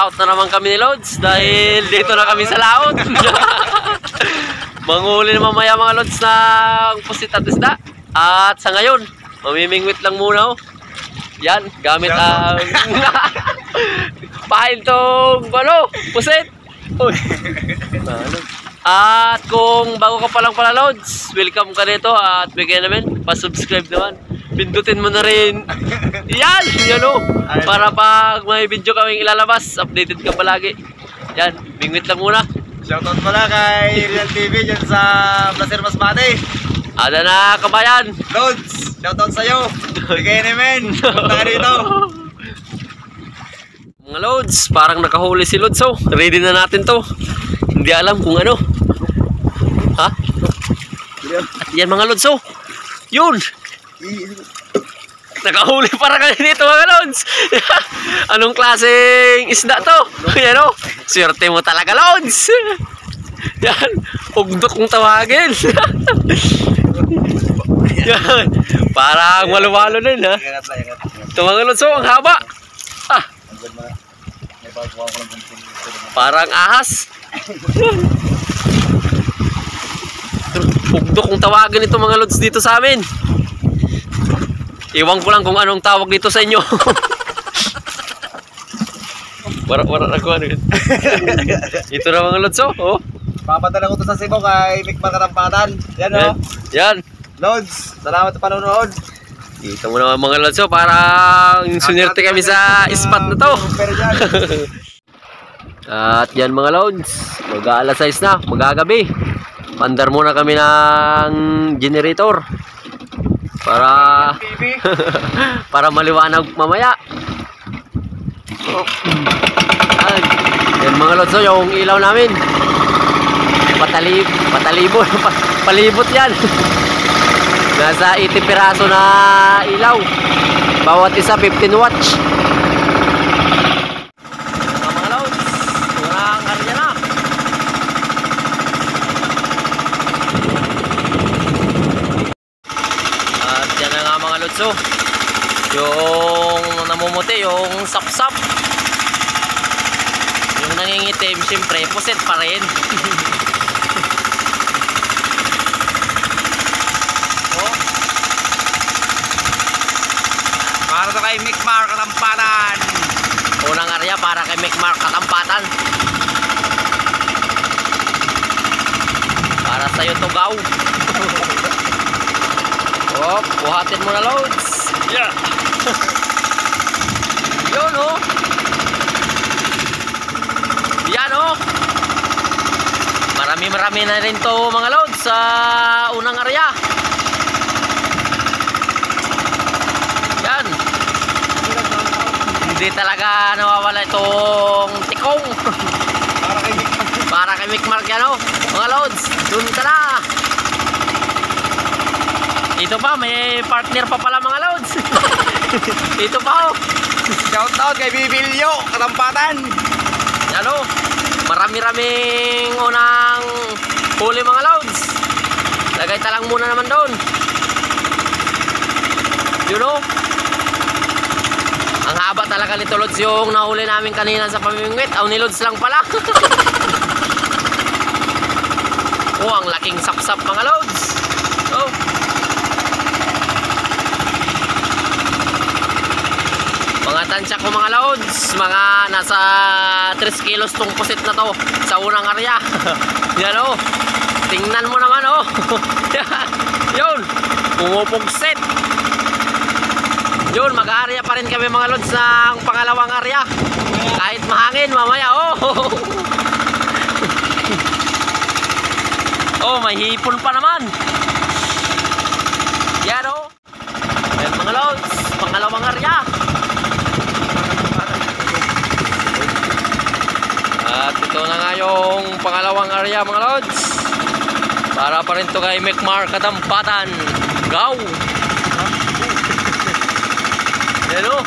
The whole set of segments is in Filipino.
Maglalaot na naman kami ni Lods dahil dito na kami sa laot. Manguli na mamaya mga Lods ng pusit at isda. At sa ngayon, mamimingwit lang muna oh. Yan, gamit ang pahin tong ano, pusit. At kung bago ka pa lang pala Lods, welcome ka dito at bigyan namin, pa-subscribe naman. Pindutin mo na rin. Yan, yan o. Para pag may video kaming ilalabas, updated ka palagi. Yan, bingwit lang muna. Shoutout pala kay Real TV dyan sa Placer Masbate. Ada na kabayan. Lods, shoutout sa'yo. Bigay ni men. Punta dito. Mga Lods, parang nakahuli si Lods oh. Ready na natin to. Hindi alam kung ano. Ha? At yan mga Lods oh. Yun. Nakahuli para kayo dito mga Lods. Anong klaseng isda to? Yan oh. Swerte mo talaga Lods. Yan. Ugdok kong tawagin. Yan. Parang walu-walo na yun ha. Ito mga Lods oh. Ang haba. Ah. Parang ahas. Pugdok kung tawagin ito mga lods dito sa amin. Iwan ko lang kung anong tawag dito sa inyo. wara wara na ko ano yun. ito na mga lods oh. oh. Papadala ko to sa Cebu kay Mick Makatampatan. Yan o. Yan. Yan. Lods, salamat sa panonood. Dito mo naman mga lods oh. Parang sunerte kami sa spot na to. At yan mga lods, mag-aalas 6 na, magagabi. Pandar muna kami ng generator. Para para maliwanag mamaya. Oh. Yan. Yan mga lods, oh, yung ilaw namin. Patalib, patalibot, pa, palibot yan. Nasa 80 piraso na ilaw. Bawat isa 15 watts. Mga lods, walang karya na. At yan na nga mga lods, oh. Yung namumuti, yung sapsap. Yung nangingitim, syempre, puset pa rin. oh, Para to kay Mick Makatampatan. unang area para kay Mcmark Katampatan. Para sa'yo tugaw. oh, buhatin mo na loads. Yeah. Yun oh. Yan oh. Marami-marami na rin to mga loads sa unang area. Yan. Hindi talaga nawawala itong tikong. Para kay Mick Para kay Mick yan oh. Mga loads, dun ka na. Ito pa, may partner pa pala mga loads. Ito pa oh. Shoutout kay Bibilyo, Katampatan. Yan oh. Marami-raming unang huli mga loads. Lagay talang muna naman doon. Yun oh. Ang haba talaga nito loads yung nahuli namin kanina sa pamimingwit. Aw ni loads lang pala. oh, ang laking sapsap mga loads. Oh. Tansya ko mga loads, mga nasa 3 kilos tong pusit na to sa unang area. Yan o. Tingnan mo naman o. Yun. Pumupugsit. Yun, mag-area pa rin kami mga loads ng pangalawang area. Kahit mahangin mamaya oh. oh, may hipon pa naman. Yan o. Yan mga loads, pangalawang area. At ito na nga yung pangalawang area mga lods. Para pa rin to kay Mcmar Katampatan. Gaw! Yan o.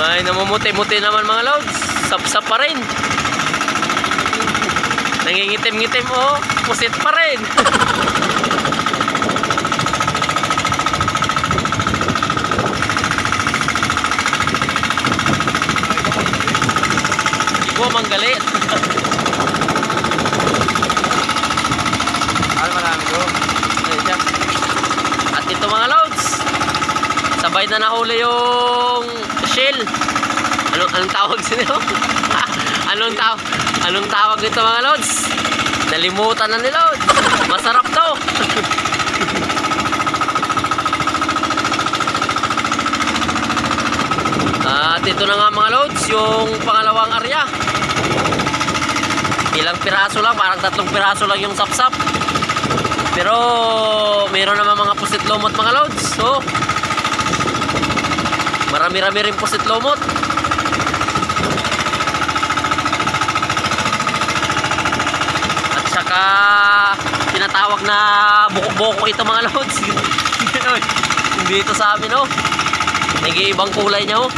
May namumuti-muti naman mga lods. Sapsap pa rin. Nangingitim-ngitim o. Pusit pa rin. Buwa manggalit. Ano marami ko? Ayun siya. At ito mga loads. Sabay na nahuli yung shell. Anong, anong tawag sila? anong tawag? Anong tawag nito mga loads? Nalimutan na ni loads. Masarap to. At ito na nga mga loads, yung pangalawang area. Ilang piraso lang, parang tatlong piraso lang yung sapsap. Pero meron naman mga pusit lumot mga loads. So, marami-rami rin pusit lumot. At saka tinatawag na buko-buko ito mga. Ganun. Hindi ito sa amin oh. Nag-iibang kulay niya oh.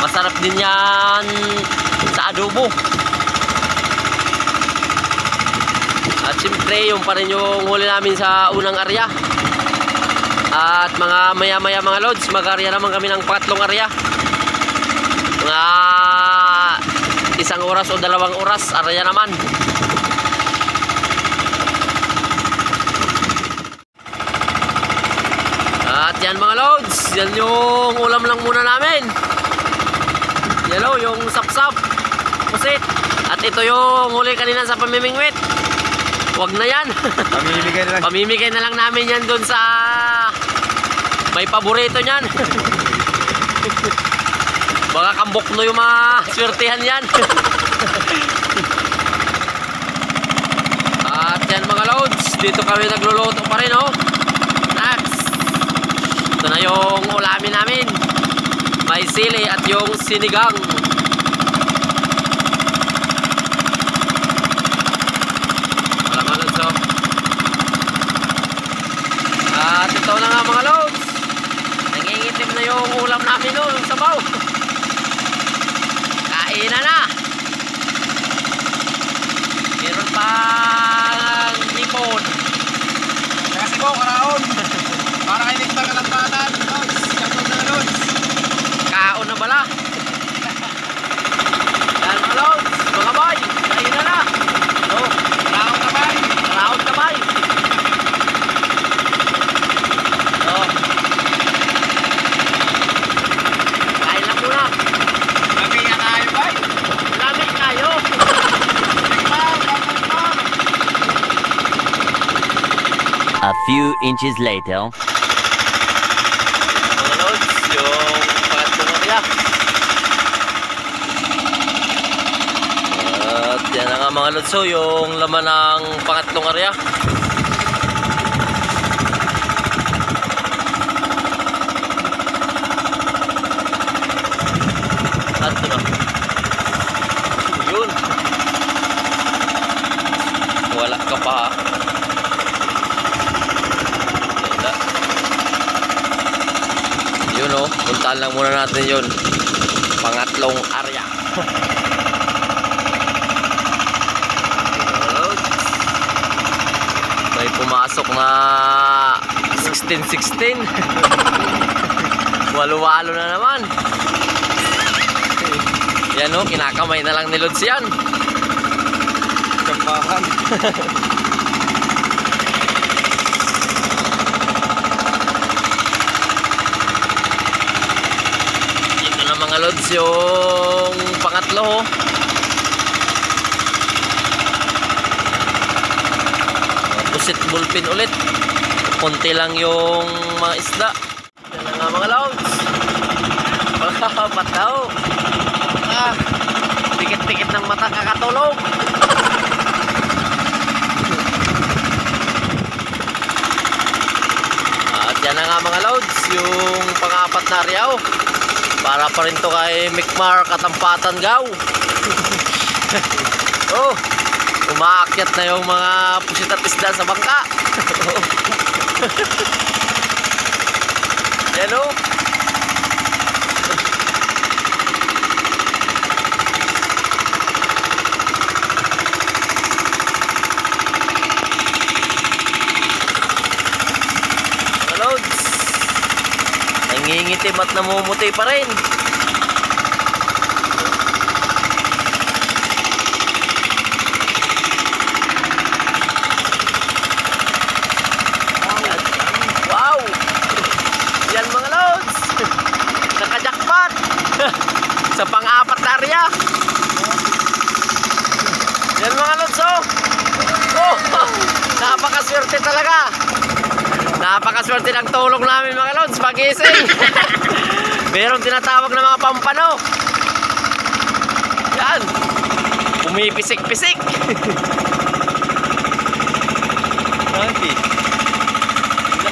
Masarap din yan sa adobo. At siyempre, yung pa rin yung huli namin sa unang area. At mga maya-maya mga loads, mag-area naman kami ng pangatlong area. Mga isang oras o dalawang oras, area naman. At yan mga loads, yan yung ulam lang muna namin. O, yung sapsap, pusit. At ito yung huli kanina sa pamimingwit. Huwag na yan. Pamimigay na lang. Pamimigay na lang namin yan doon sa may paborito niyan. Baka kambok no yung mga swertihan yan. At yan mga loads, dito kami nagluluto pa rin oh. Next. Ito na yung ulamin namin. May sili at yung sinigang. Wala mga loads oh. At ito na nga mga loads. Nangingitim na yung ulam namin no, yung sabaw. Kain na na. Meron pa hipon. Kasi ko, karaon. Para kay Nectar Kalambatan. Lods, kapag na lods. Kaon na bala. Yan mga loads, mga boy. Kain na na. Oh, Karaon kamay. round kamay. Oh. Kain lang muna. Lagi na tayo ba? Lamig tayo. A few inches later. Mga loads, yung pangatlong area. At yan na nga mga loads, so yung laman ng pangatlong area. At ito na. Yun. Wala ka pa ha. Wala. Yun puntahan lang muna natin yun. Pangatlong area. May pumasok na 16-16. Walo-walo na naman. Yan oh, kinakamay na lang ni Lods yan. Kampahan. Ito na mga Lods yung pangatlo oh. Pusit bulpin ulit. Konti lang yung mga isda. Yan na nga mga Lods. Mataw. Ah, tikit-tikit ng mata kakatulog. At yan na nga mga loads, yung pang-apat na riyaw. Para pa rin to kay Mikmar Katampatan Gaw. oh, umaakyat na yung mga pusit at isda sa bangka. yan oh. itim at namumuti pa rin. Wow! Yan mga loads! Nakajakpat! Sa pang-apat area! Yan mga loads oh! Oh! Napakaswerte talaga! Napakaswerte ng tulong namin mga lods pagising. Merong tinatawag na mga pampano. Yan. Pumipisik-pisik. Okay.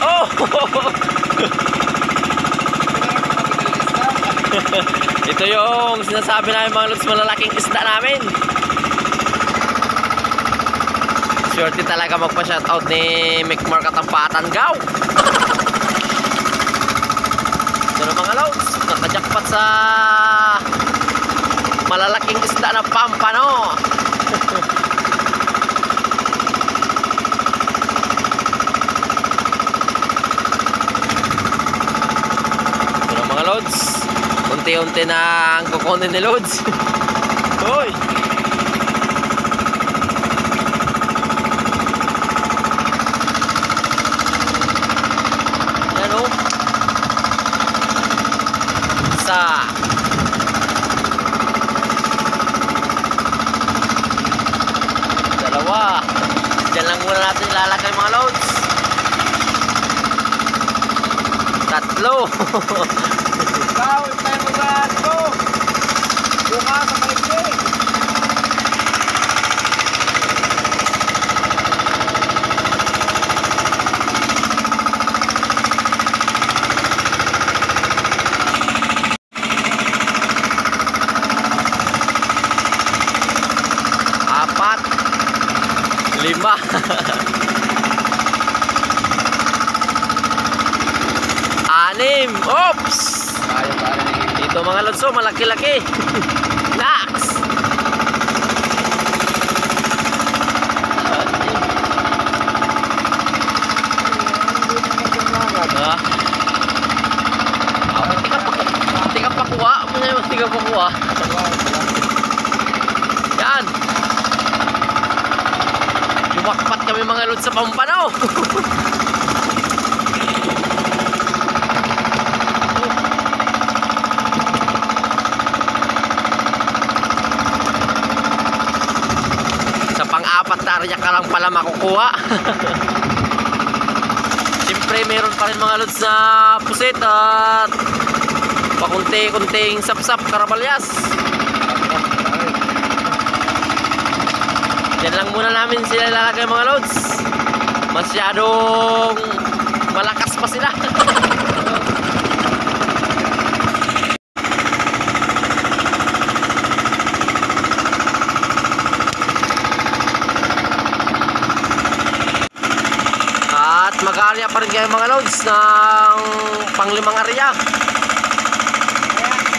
Oh! Ito yung sinasabi namin mga lods malalaking isda namin. Swerte talaga magpa-shoutout ni Mick Mark at ang Patangaw. Ito na mga lods, nakajakpat sa malalaking isda na pampano. Ito mga lods, unti-unti na ang kukunin ni lods. Hoy! Yan o. Isa. Dalawa. Lang muna natin ilalagay mga loads. Tatlo. Ikaw, tayo mo sa ito. Bukas sa maigay. Apat. Lima. Anim. Oops! Dito mga lodso, malaki-laki. Nax! Ah. Tika pa, kuha. Tika pa kuha. Yan. Lumakpat kami mga lod sa area ka lang pala makukuha. Siyempre, meron pa rin mga lods na pusit at pakunti-kunting sapsap karabalyas. Yan lang muna namin sila ilalagay mga lods. Masyadong malakas pa sila. At mag-area pa rin kayo mga lods ng panglimang area.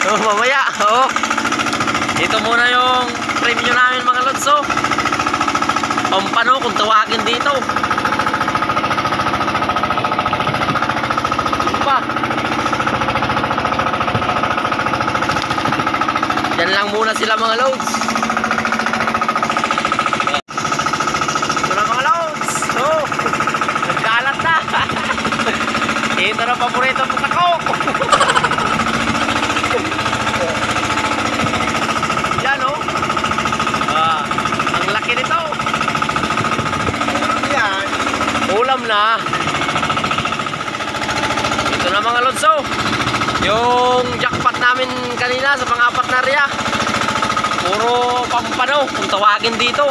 Oh, mamaya, oh. Ito muna yung premyo namin mga lods, oh. Pampano kung tawagin dito. Pa? Yan lang muna sila mga loads. Ito na mga loads. Oh, nagkalat na. Ito na paborito ko sa ko. Yan oh. Ah, ang laki nito. Yan. Ulam na. Ito na mga lodso. Yung jackpot namin kanina sa pang-apat na area. Puro pampano kung tawagin dito.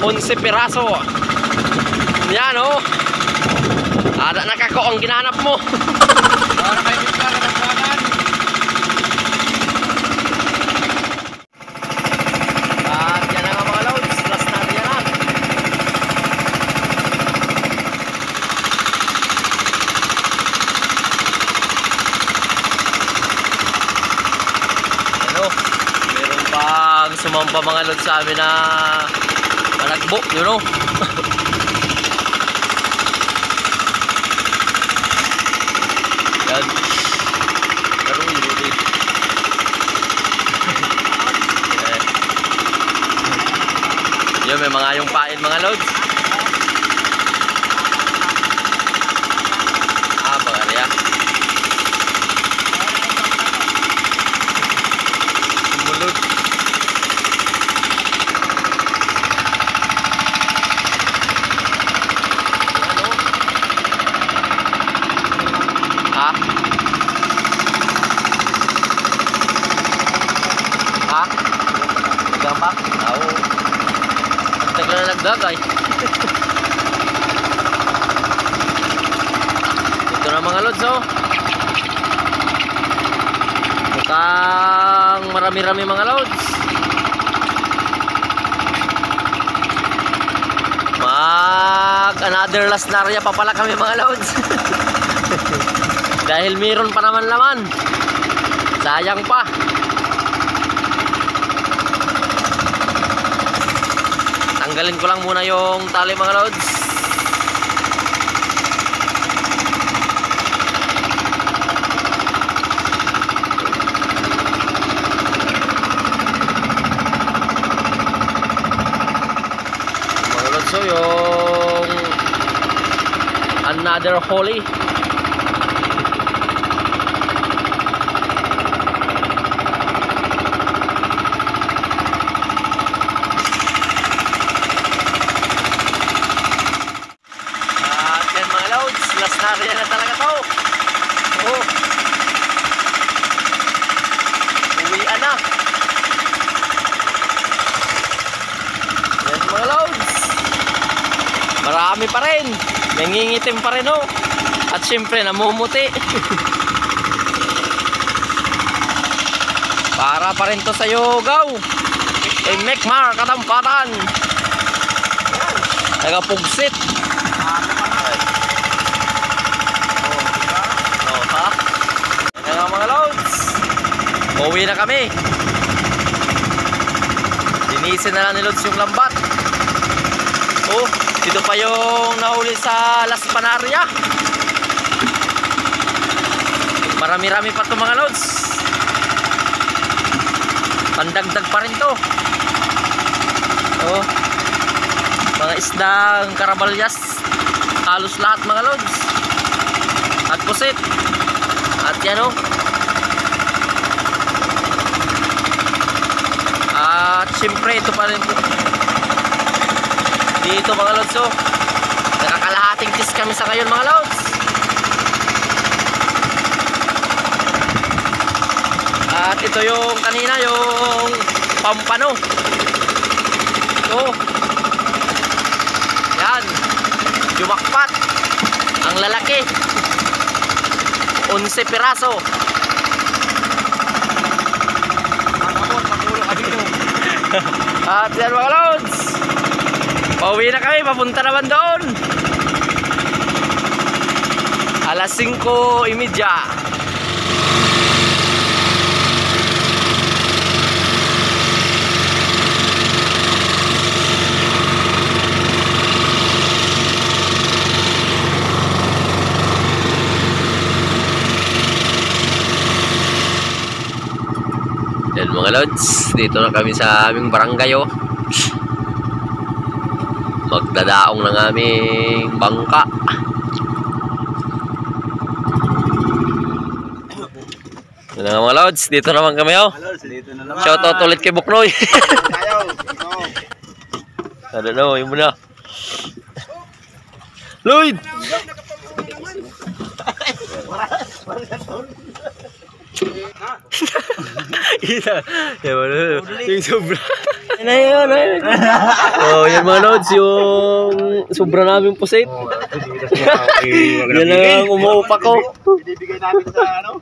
11 piraso. Yan oh. Ada nakako ang ginanap mo. Para kayo dito ka nagkakan. At yan na nga mga loads. Last na area na. Ano? Meron mga loads sa amin na malagbo, you know? yan. Pero yun. Eh. May mga yung pain mga loads. Ah, bagarya. Dagay. Ito na mga lods oh. Mukhang marami-rami mga lods. Another last narya pa pala kami mga lods. Dahil meron pa naman laman. Sayang pa. Tanggalin ko lang muna yung tali mga lods. Mga lods so yung another holy. At yan mga loads, last na rin na talaga to. Oh. Uwian na. Yan mga loads. Marami pa rin. Nangingitim pa rin oh. At syempre namumuti. Para pa rin to sa yogaw. Kay Mekmar Katampatan. Loads. Uwi na kami. Linisin na lang ni Lods yung lambat. Oh, dito pa yung nahuli sa Las Panaria. Marami-rami pa to mga loads. Pandagdag pa rin to. Oh. Mga isdang karabalyas. Halos lahat mga loads at pusit at yan o at syempre ito pa rin dito mga lods o nakakalahating tis kami sa ngayon mga lods. At ito yung kanina yung pampano. Ito. Yan. Jumakpat ang lalaki. 11 piraso. At yan mga loads. Pauwi na kami, papunta naman doon. Alas 5.30. Yan mga lods, dito na kami sa aming barangay oh. Magdadaong ng aming bangka. Na nga mga lods, dito naman kami oh. Na naman. Shoutout ulit kay Buknoy. Ano na, yun mo na. Lloyd! Kita. Yan mo na. Yung sobra. Yan na yun. Oh, yan mga lods, yung sobra namin pusit. Yan na ang umuupa ko. Binibigay namin sa ano?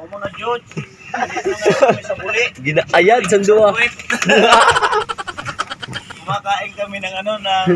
O mga George. Na buli. Ginaayad, sandua. Kumakain kami ng ano, ng